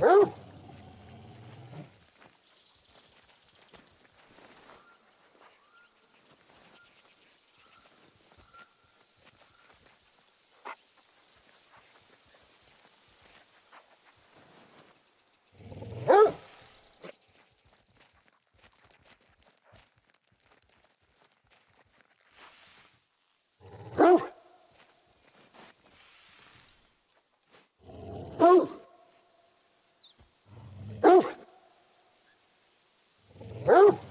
Woo! Oh!